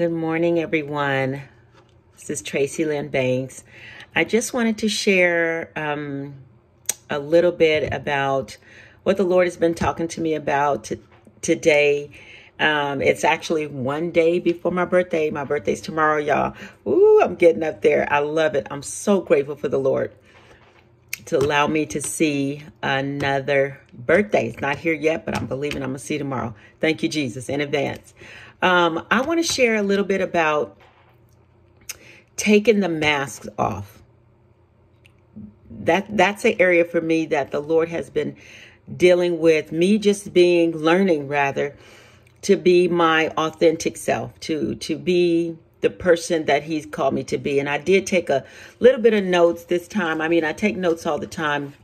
Good morning, everyone. This is Tracy Lynn Banks. I just wanted to share um, a little bit about what the Lord has been talking to me about t- today. Um, it's actually one day before my birthday. My birthday's tomorrow, y'all. Ooh, I'm getting up there. I love it. I'm so grateful for the Lord to allow me to see another birthday. It's not here yet, but I'm believing I'm going to see tomorrow. Thank you, Jesus, in advance. Um, I want to share a little bit about taking the masks off. That that's an area for me that the Lord has been dealing with me just being learning rather to be my authentic self, to to be the person that he's called me to be. And I did take a little bit of notes this time. I mean, I take notes all the time.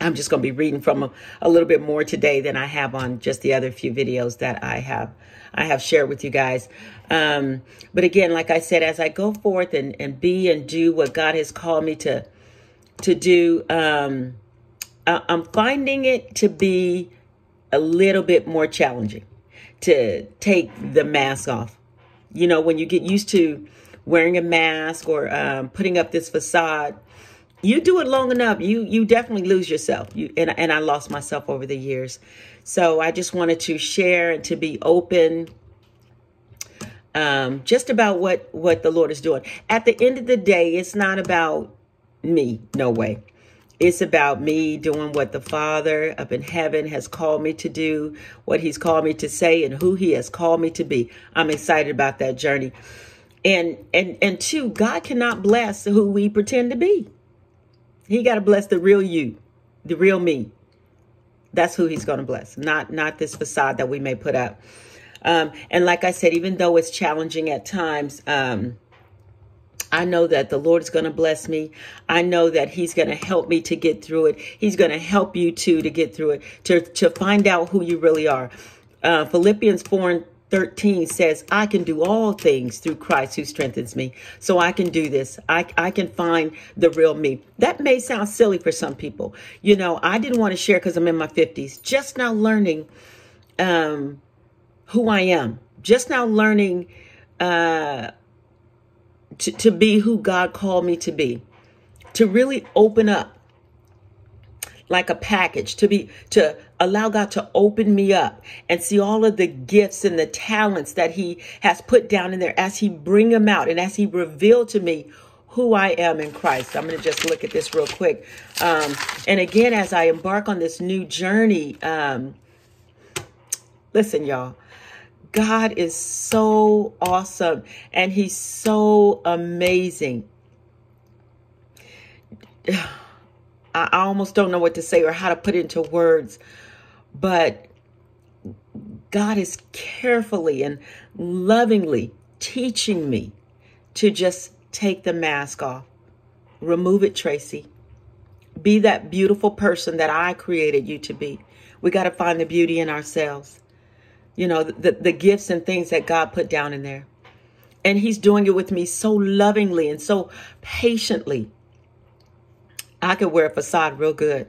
I'm just going to be reading from a, a little bit more today than I have on just the other few videos that I have I have shared with you guys. Um, but again, like I said, as I go forth and, and be and do what God has called me to to do, um, I, I'm finding it to be a little bit more challenging to take the mask off. You know, when you get used to wearing a mask or um, putting up this facade, you do it long enough, you you definitely lose yourself. You and and I lost myself over the years. So I just wanted to share and to be open. Um, just about what what the Lord is doing. At the end of the day, it's not about me. No way. It's about me doing what the Father up in heaven has called me to do, what He's called me to say, and who He has called me to be. I'm excited about that journey. And and and two, God cannot bless who we pretend to be. He got to bless the real you, the real me. That's who He's going to bless, not not this facade that we may put up. Um, and like I said, even though it's challenging at times. Um, I know that the Lord is going to bless me. I know that He's going to help me to get through it. He's going to help you too to get through it, to, to find out who you really are. Uh, Philippians 4 and 13 says, I can do all things through Christ who strengthens me. So I can do this. I, I can find the real me. That may sound silly for some people. You know, I didn't want to share because I'm in my 50s, just now learning um, who I am, just now learning. Uh, to, to be who God called me to be, to really open up like a package to be to allow God to open me up and see all of the gifts and the talents that he has put down in there as he bring them out and as he reveal to me who I am in Christ. I'm going to just look at this real quick. Um, and again, as I embark on this new journey, um, listen, y'all, God is so awesome and he's so amazing. I almost don't know what to say or how to put into words, but God is carefully and lovingly teaching me to just take the mask off. Remove it, Tracy. Be that beautiful person that I created you to be. We got to find the beauty in ourselves you know, the, the gifts and things that God put down in there. And He's doing it with me so lovingly and so patiently. I could wear a facade real good.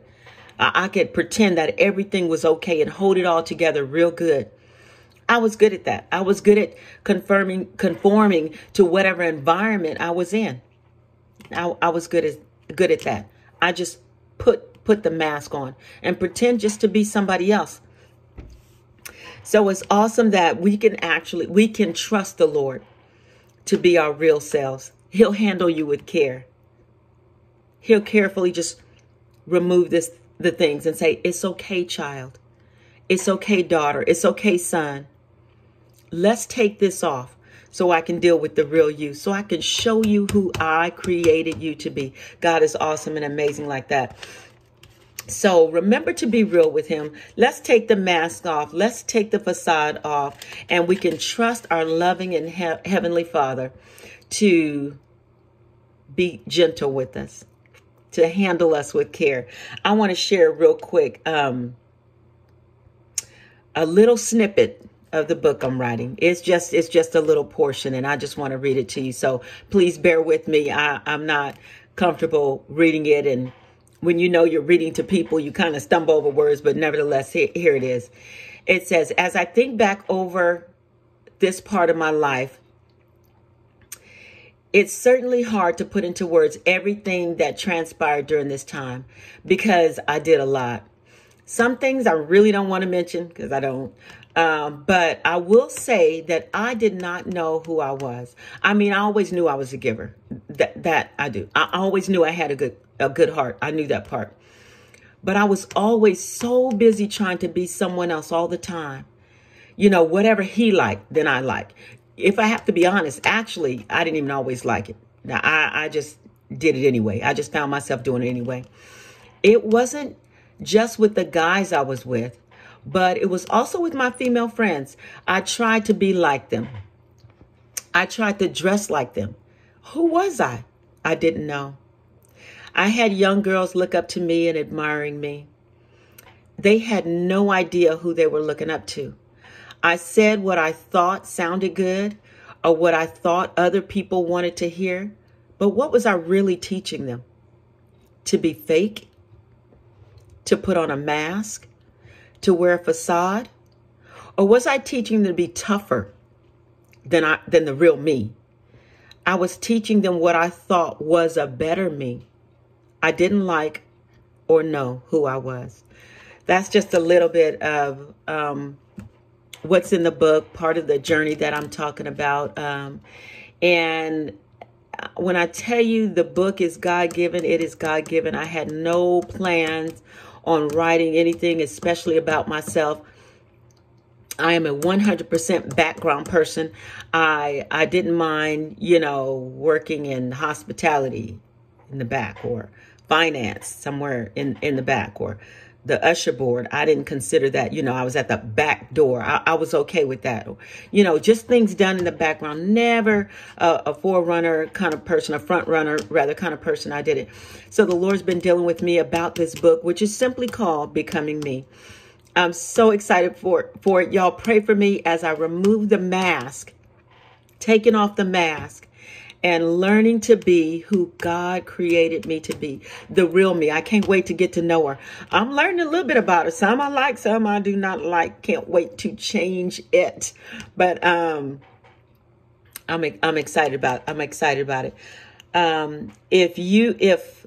I, could pretend that everything was okay and hold it all together real good. I was good at that. I was good at confirming, conforming to whatever environment I was in. I, I was good at good at that. I just put put the mask on and pretend just to be somebody else. So it's awesome that we can actually we can trust the Lord to be our real selves. He'll handle you with care. He'll carefully just remove this the things and say, "It's okay, child. It's okay, daughter. It's okay, son. Let's take this off." so I can deal with the real you, so I can show you who I created you to be. God is awesome and amazing like that. So remember to be real with him. Let's take the mask off. Let's take the facade off. And we can trust our loving and he- heavenly Father to be gentle with us, to handle us with care. I want to share real quick um, a little snippet of the book I'm writing. It's just it's just a little portion, and I just want to read it to you. So please bear with me. I, I'm not comfortable reading it and when you know you're reading to people, you kind of stumble over words, but nevertheless, here, here it is. It says, As I think back over this part of my life, it's certainly hard to put into words everything that transpired during this time because I did a lot. Some things I really don't want to mention because I don't. Um, but I will say that I did not know who I was. I mean, I always knew I was a giver. That that I do. I always knew I had a good a good heart. I knew that part. But I was always so busy trying to be someone else all the time. You know, whatever he liked, then I like. If I have to be honest, actually, I didn't even always like it. Now I, I just did it anyway. I just found myself doing it anyway. It wasn't just with the guys I was with but it was also with my female friends. I tried to be like them. I tried to dress like them. Who was I? I didn't know. I had young girls look up to me and admiring me. They had no idea who they were looking up to. I said what I thought sounded good or what I thought other people wanted to hear, but what was I really teaching them? To be fake? To put on a mask? to wear a facade? Or was I teaching them to be tougher than I than the real me? I was teaching them what I thought was a better me. I didn't like or know who I was. That's just a little bit of um, what's in the book, part of the journey that I'm talking about. Um, and when I tell you the book is God given, it is God given. I had no plans on writing anything, especially about myself. I am a 100% background person. I I didn't mind, you know, working in hospitality in the back or finance somewhere in in the back or the usher board. I didn't consider that, you know, I was at the back door. I, I was okay with that. You know, just things done in the background. Never a, a forerunner kind of person, a front runner rather kind of person. I did it. So the Lord's been dealing with me about this book, which is simply called Becoming Me. I'm so excited for, for it. Y'all pray for me as I remove the mask, taking off the mask and learning to be who God created me to be, the real me. I can't wait to get to know her. I'm learning a little bit about her. Some I like, some I do not like. Can't wait to change it. But um I'm I'm excited about I'm excited about it. Um if you if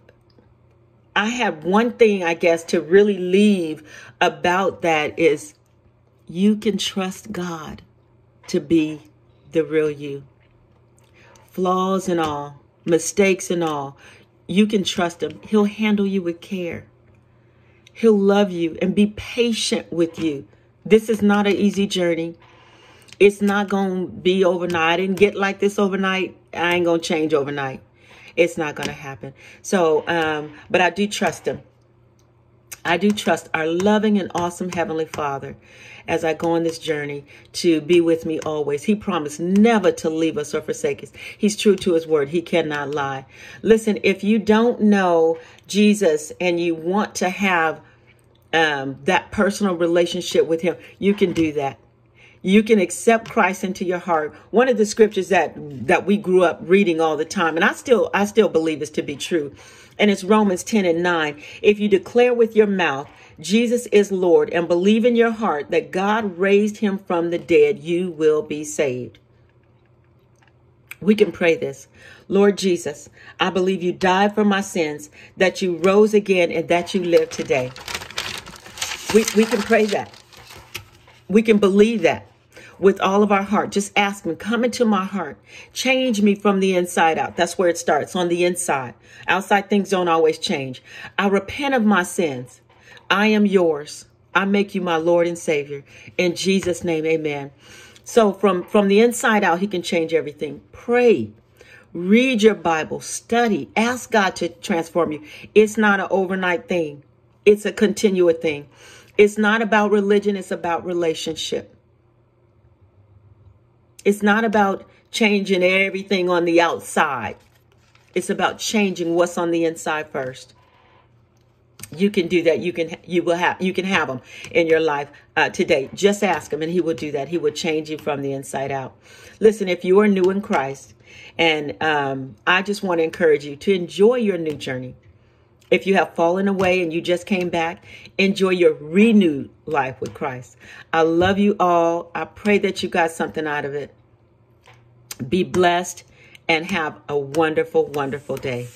I have one thing I guess to really leave about that is you can trust God to be the real you flaws and all, mistakes and all, you can trust him. He'll handle you with care. He'll love you and be patient with you. This is not an easy journey. It's not going to be overnight. I didn't get like this overnight. I ain't going to change overnight. It's not going to happen. So, um, but I do trust him. I do trust our loving and awesome Heavenly Father as I go on this journey to be with me always. He promised never to leave us or forsake us. He's true to his word. He cannot lie. Listen, if you don't know Jesus and you want to have um, that personal relationship with him, you can do that you can accept Christ into your heart. One of the scriptures that that we grew up reading all the time, and I still I still believe this to be true, and it's Romans 10 and 9. If you declare with your mouth Jesus is Lord and believe in your heart that God raised him from the dead, you will be saved. We can pray this. Lord Jesus, I believe you died for my sins, that you rose again, and that you live today. We, we can pray that. We can believe that with all of our heart. Just ask Him, come into my heart. Change me from the inside out. That's where it starts, on the inside. Outside things don't always change. I repent of my sins. I am yours. I make you my Lord and Savior. In Jesus' name, amen. So from, from the inside out, He can change everything. Pray. Read your Bible. Study. Ask God to transform you. It's not an overnight thing. It's a continual thing. It's not about religion. It's about relationship. It's not about changing everything on the outside. It's about changing what's on the inside first. You can do that. You can you will have you can have them in your life uh, today. Just ask him, and he will do that. He will change you from the inside out. Listen, if you are new in Christ, and um, I just want to encourage you to enjoy your new journey. If you have fallen away and you just came back, enjoy your renewed life with Christ. I love you all. I pray that you got something out of it. Be blessed and have a wonderful, wonderful day.